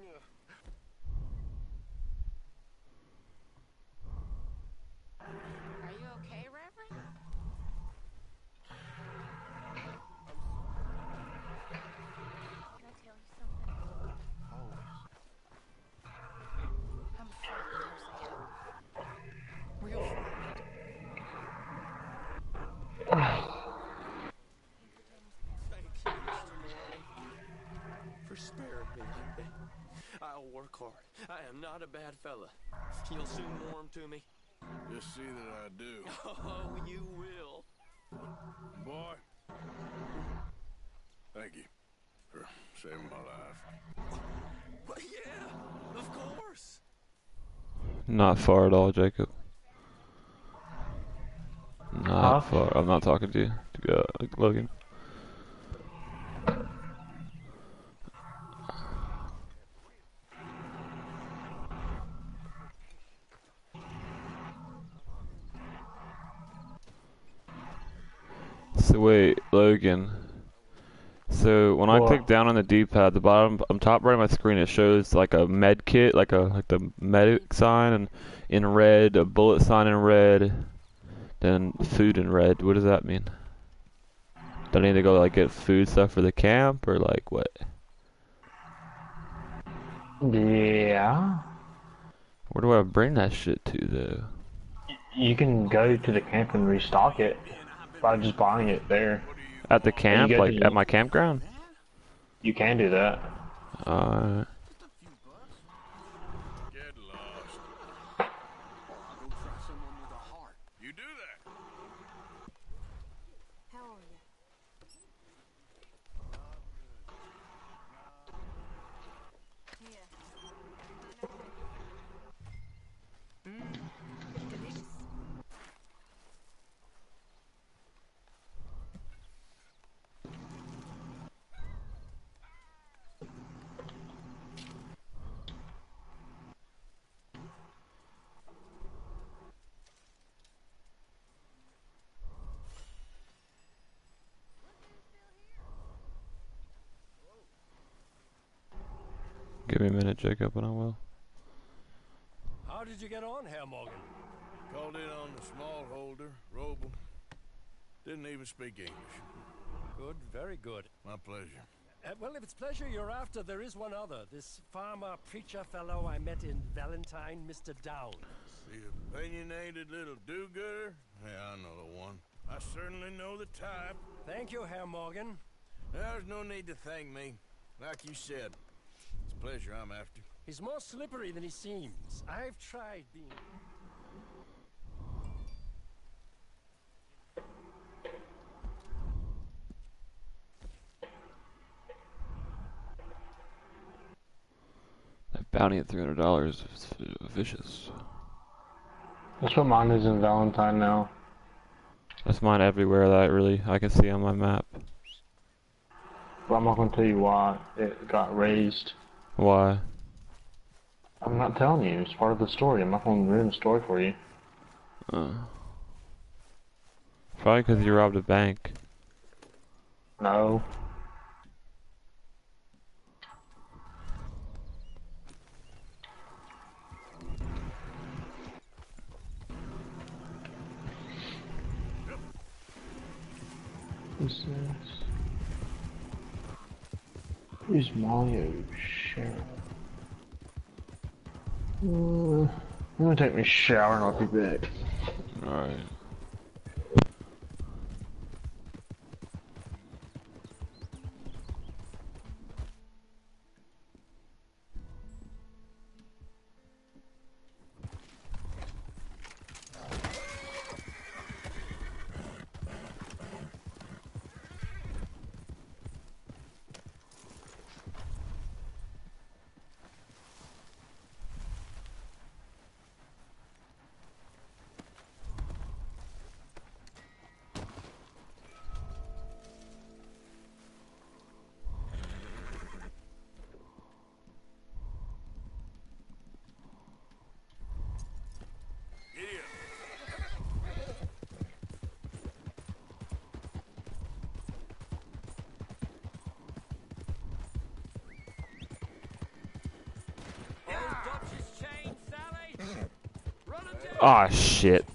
Are you okay, Reverend? Can I tell you something? I'm frightened, Hosea. Real frightened. Thank you, Mr. Manning, for sparing me like that. I'll work hard. I am not a bad fella. You'll soon warm to me. Just see that I do. Oh, you will. Boy, thank you for saving my life. Well, yeah, of course. Not far at all, Jacob. Not Huh? far. I'm not talking to you, uh, Logan. So wait, Logan. So when I click down on the D-pad, the bottom, on top right of my screen, it shows like a med kit, like a like the medic sign, and in red, a bullet sign in red, then food in red. What does that mean? Do I need to go like get food stuff for the camp, or like what? Yeah. Where do I bring that shit to though? You can go to the camp and restock it by just buying it there. At the camp, like at my campground? You can do that. Uh, Get lost. I'll go try someone with a heart. You do that. How are you? Yeah. Mmm. Delicious. Give me a minute, Jacob, and I will. How did you get on, Herr Morgan? Called in on the small holder, Roble. Didn't even speak English. Good, very good. My pleasure. Uh, well, if it's pleasure you're after, there is one other. This farmer preacher fellow I met in Valentine, Mr. Downs. The opinionated little do-gooder? Yeah, I know the one. I certainly know the type. Thank you, Herr Morgan. There's no need to thank me. Like you said, it's pleasure I'm after. He's more slippery than he seems. I've tried being. That bounty at three hundred dollars is vicious. That's what mine is in Valentine now. That's mine everywhere that I really I can see on my map. But I'm not going to tell you why it got raised. Why? I'm not telling you. It's part of the story. I'm not going to ruin the story for you. Uh, probably because you robbed a bank. No. Who's this? Who's Mario Cheryl? Uh, I'm gonna take my shower and I'll be back. Alright. Ah, shit.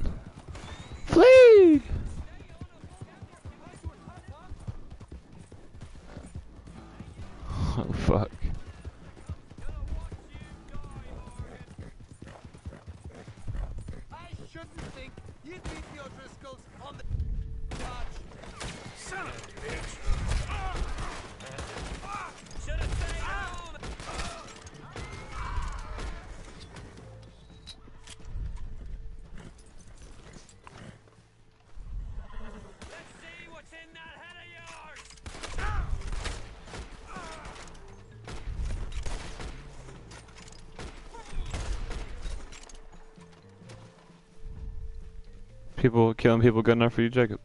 People killing people good enough for you, Jacob?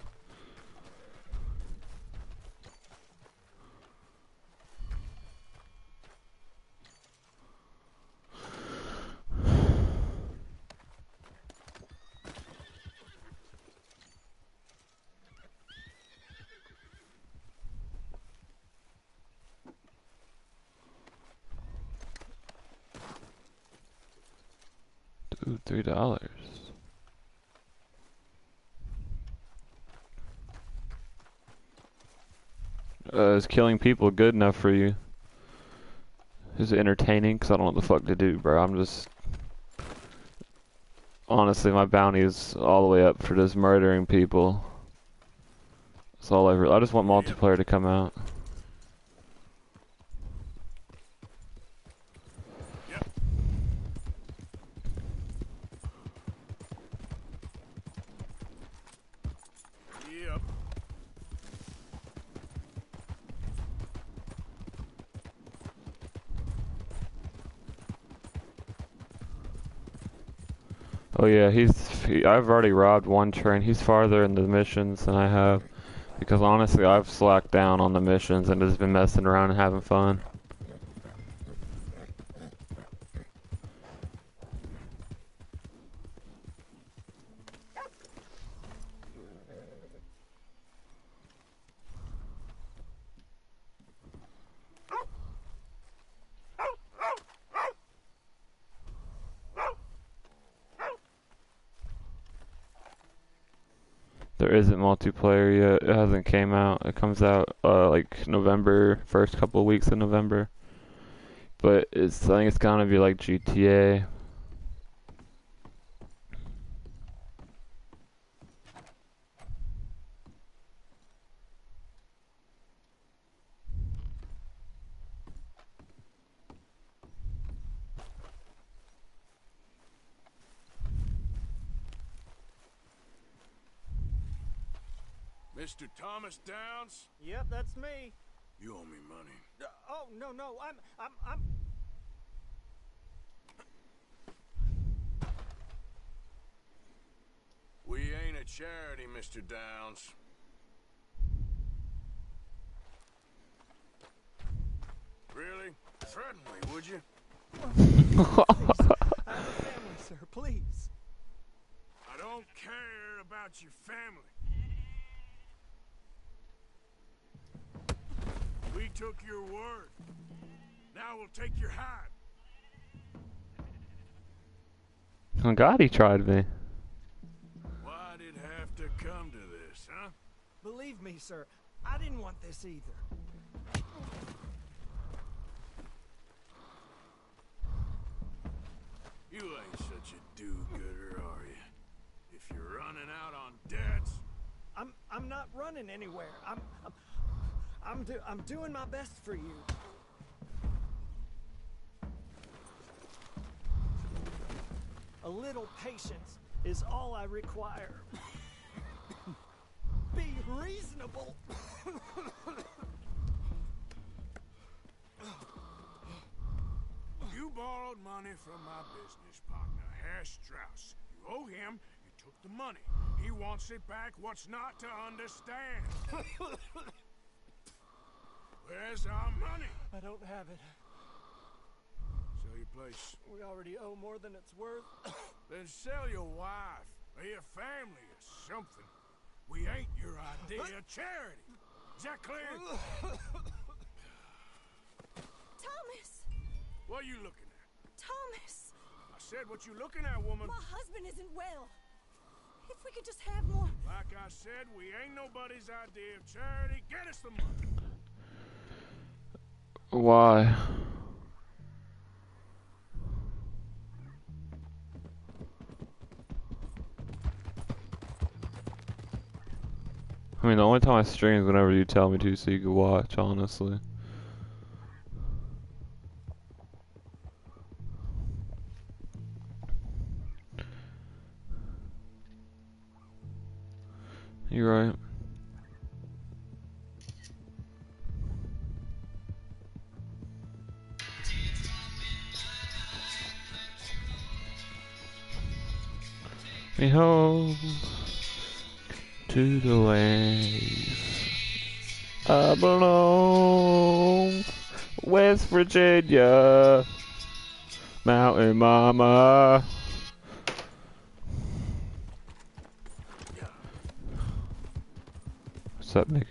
Three dollars. Uh, is killing people good enough for you? Is it entertaining? Cause I don't know what the fuck to do, bro. I'm just honestly, my bounty is all the way up for just murdering people. That's all. Re- I just want multiplayer to come out. Oh yeah, he's. He, I've already robbed one train. He's farther in the missions than I have, because honestly, I've slacked down on the missions and just been messing around and having fun. There isn't multiplayer yet. It hasn't came out. It comes out uh, like November, first couple of weeks of November. But it's I think it's gonna be like GTA. Mr. Thomas Downs? Yep, that's me. You owe me money. Uh, oh no no, I'm I'm I'm. We ain't a charity, Mr. Downs. Really? Threaten me, would you? I have a family, sir. Please. I don't care about your family. We took your word. Now we'll take your hide. Oh God, he tried me. Why did it have to come to this, huh? Believe me, sir. I didn't want this either. You ain't such a do-gooder, are you? If you're running out on debts, I'm I'm not running anywhere. I'm I'm I'm, do, I'm doing my best for you. A little patience is all I require. Be reasonable. you borrowed money from my business partner, Herr Strauss. You owe him, you took the money. He wants it back, what's not to understand? Where's our money? I don't have it. Sell your place. We already owe more than it's worth. Then sell your wife, or your family, or something. We ain't your idea of charity. Is that clear? Thomas! What are you looking at? Thomas! I said what you looking at, woman. My husband isn't well. If we could just have more. Like I said, we ain't nobody's idea of charity. Get us the money. Why? I mean, the only time I stream is whenever you tell me to, so you can watch, honestly. I belong. West Virginia, Mountain Mama. What's up, Nick?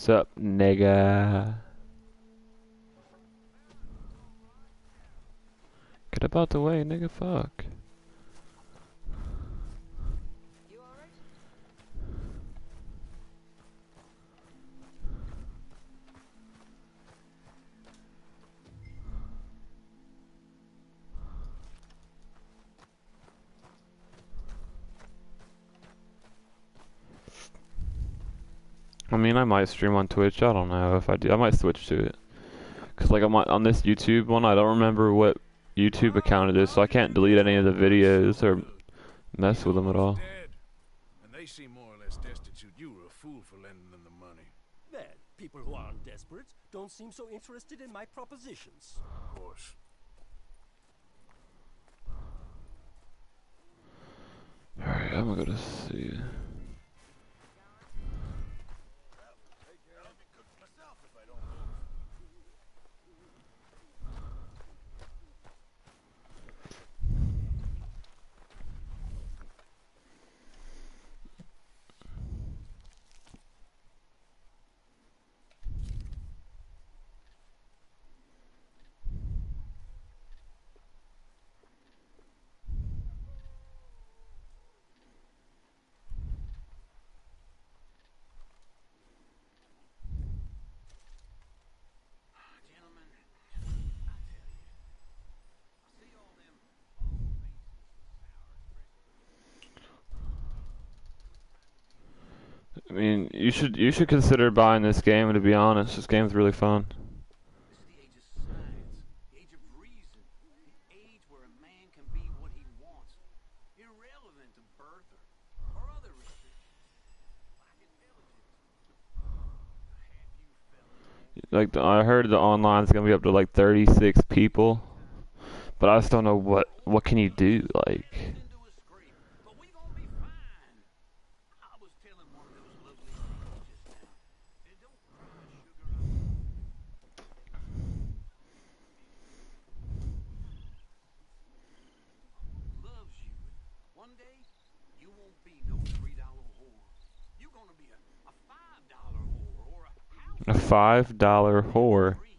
Sup, nigga? Get up out the way, nigga. Fuck. I might stream on Twitch. I don't know if I do. I might switch to it. Cause like I'm on on this YouTube one, I don't remember what YouTube account it is, so I can't delete any of the videos or mess with them at all. And they seem more or less destitute. You were a fool for lending them the money. Well, people who aren't desperate don't seem so interested in my propositions. Of course. Alright, I'm gonna go to see. I mean, you should you should consider buying this game. To be honest, this game's really fun. This is the age of science, the age of reason, the age where a man can be what he wants, irrelevant to birth or, or other restrictions, like intelligence. Have you fellas Like the, I heard the online's gonna be up to like 36 people, but I just don't know what what can you do. Like, into a scrape, but we gonna be fine. I was telling one of those lovely ladies just now. eh, Don't cry, sugar. I loves you. One day, you won't be no three dollar whore. You gonna be a, a five dollar whore or a house a five dollar whore. dreams.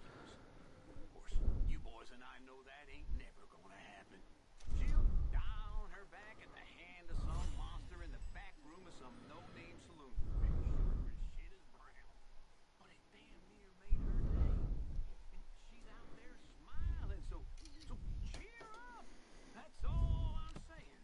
Of course, you boys and I know that ain't never gonna happen. She'll die on her back at the hand of some monster in the back room of some no-name saloon. Sure as shit is brown. But it damn near made her day. And she's out there smiling, so so cheer up. That's all I'm saying.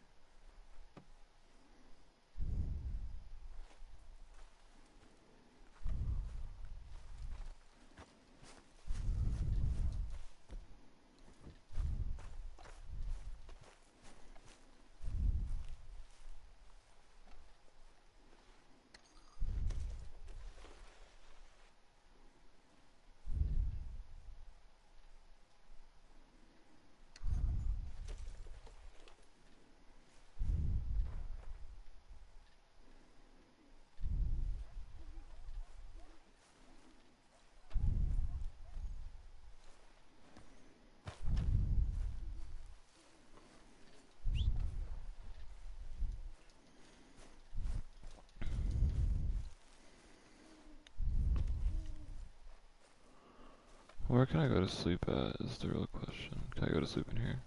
Where can I go to sleep at is the real question. Can I go to sleep in here?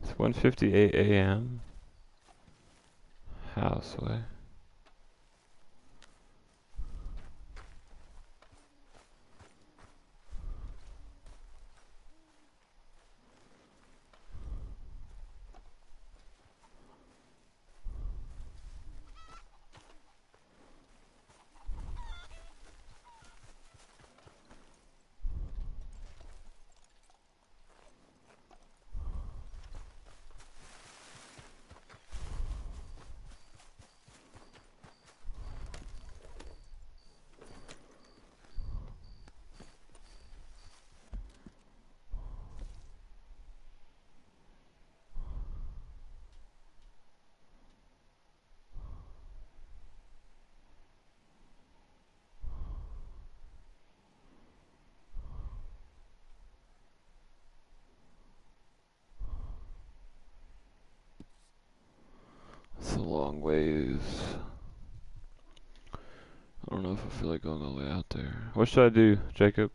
It's 1:58 a.m. House Houseway. It's a long ways. I don't know if I feel like going all the way out there. What should I do, Jacob?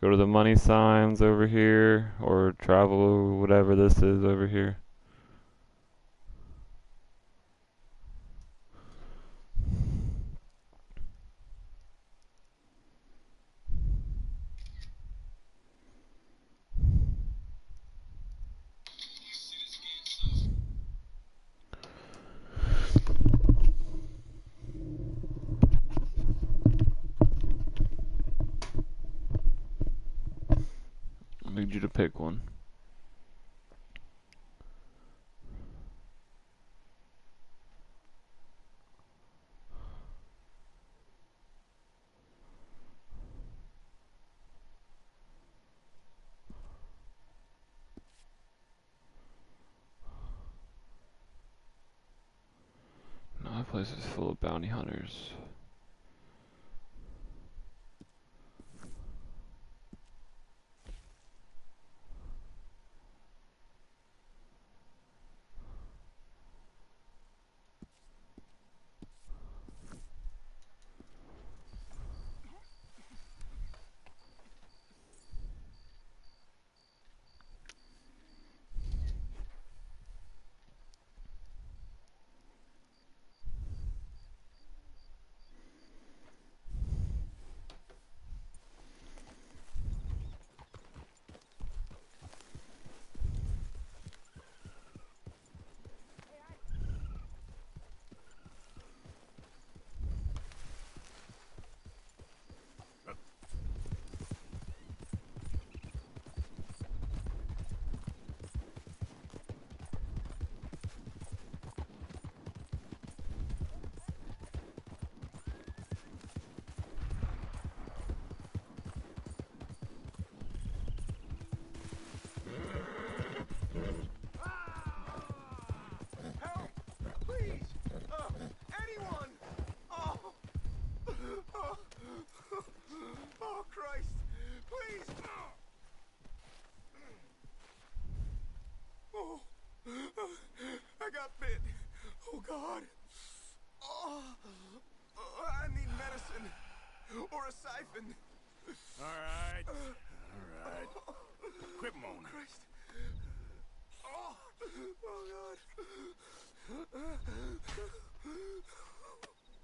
Go to the money signs over here, or travel whatever this is over here. I need you to pick one. No, that place is full of bounty hunters. Help! Please! Uh, anyone! Oh! Oh! Oh, Christ! Please! Oh! I got bit! Oh, God! Oh! oh I need medicine! Or a siphon! All right. All right. Quit moaning. Christ! Oh! Oh, God!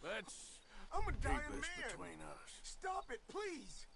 Let's I'm a dying this man! between us. Stop it, please!